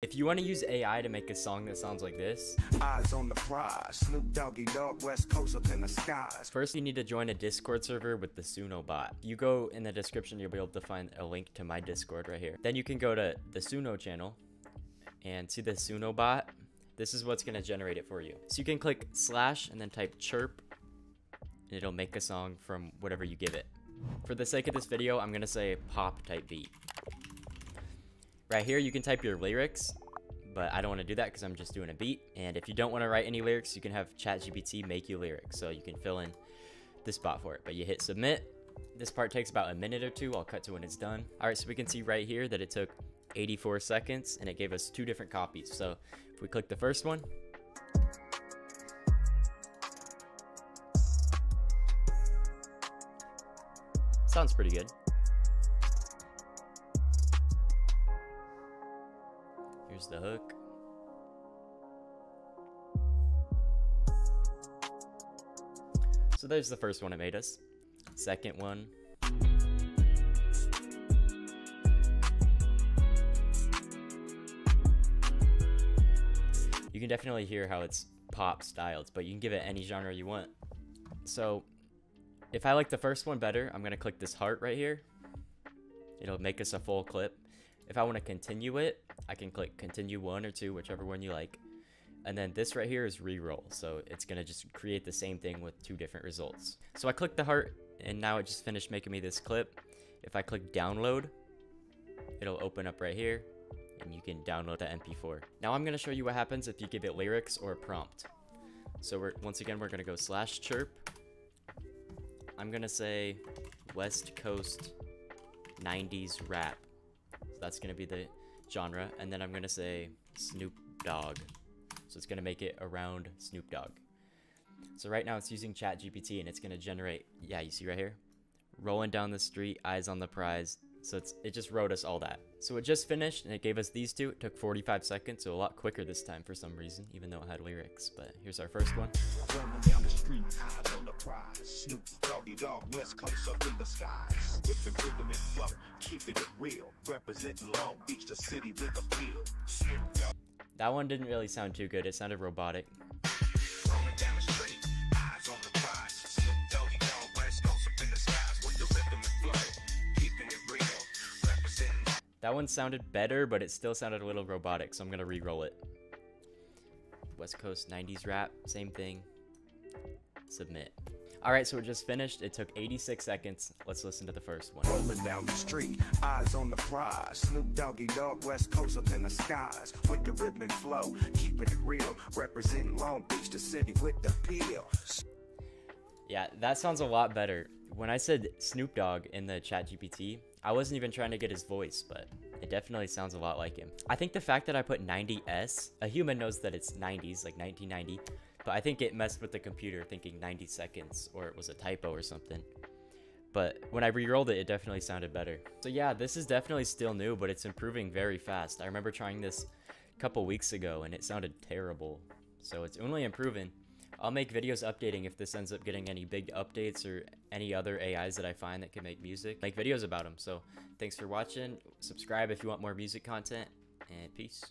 If you want to use AI to make a song that sounds like this, Eyes on the prize. Snoop Doggy Dogg, West Coast up in the skies. first you need to join a Discord server with the Suno bot. You go in the description, you'll be able to find a link to my Discord right here. Then you can go to the Suno channel and see the Suno bot. This is what's going to generate it for you. So you can click slash and then type chirp and it'll make a song from whatever you give it. For the sake of this video, I'm going to say pop type beat. Right here, you can type your lyrics, but I don't want to do that because I'm just doing a beat. And if you don't want to write any lyrics, you can have ChatGPT make you lyrics. So you can fill in the spot for it. But you hit submit. This part takes about a minute or two. I'll cut to when it's done. All right, so we can see right here that it took 84 seconds and it gave us two different copies. So if we click the first one, sounds pretty good. Here's the hook. So there's the first one it made us. Second one. You can definitely hear how it's pop styled, but you can give it any genre you want. So if I like the first one better, I'm gonna click this heart right here. It'll make us a full clip. If I want to continue it, I can click continue one or two, whichever one you like. And then this right here is re-roll, so it's gonna just create the same thing with two different results. So I click the heart, and now it just finished making me this clip. If I click download, it'll open up right here, and you can download the MP4. Now I'm gonna show you what happens if you give it lyrics or a prompt. So we're once again we're gonna go slash chirp. I'm gonna say West Coast 90s rap. That's gonna be the genre, and then I'm gonna say Snoop Dogg. So it's gonna make it around Snoop Dogg. So right now it's using ChatGPT and it's gonna generate, yeah, you see right here, rolling down the street, eyes on the prize. So it's it just wrote us all that. So it just finished and it gave us these two. It took 45 seconds, so a lot quicker this time for some reason, even though it had lyrics. But here's our first one. Running down the street, eyes on the prize. Snoop Doggy Dogg, West Coast up in the skies. With the rhythm and flow, keeping it real. Representing Long Beach, the city with a feel. That one didn't really sound too good. It sounded robotic. Rolling down the street, eyes on the prize. Snoop Doggy Dogg, West Coast up in the skies. With the rhythm and flow, keeping it real. Representing That one sounded better, but it still sounded a little robotic, so I'm gonna re-roll it. West Coast 90s rap, same thing. Submit. Alright, so it just finished. It took 86 seconds. Let's listen to the first one. Rolling down the street, eyes on the prize. Snoop Doggy Dogg, West Coast up in the skies. With the rhythm and flow, keeping it real. Representing Long Beach, the city with the peel. Yeah, that sounds a lot better. When I said Snoop Dogg in the ChatGPT, I wasn't even trying to get his voice, but it definitely sounds a lot like him. I think the fact that I put 90s, a human knows that it's 90s, like 1990, but I think it messed with the computer thinking 90 seconds, or it was a typo or something. But when I re-rolled it, it definitely sounded better. So yeah, this is definitely still new, but it's improving very fast. I remember trying this a couple weeks ago, and it sounded terrible. So it's only improving. I'll make videos updating if this ends up getting any big updates or any other AIs that I find that can make music. Make videos about them. So thanks for watching. Subscribe if you want more music content, and peace.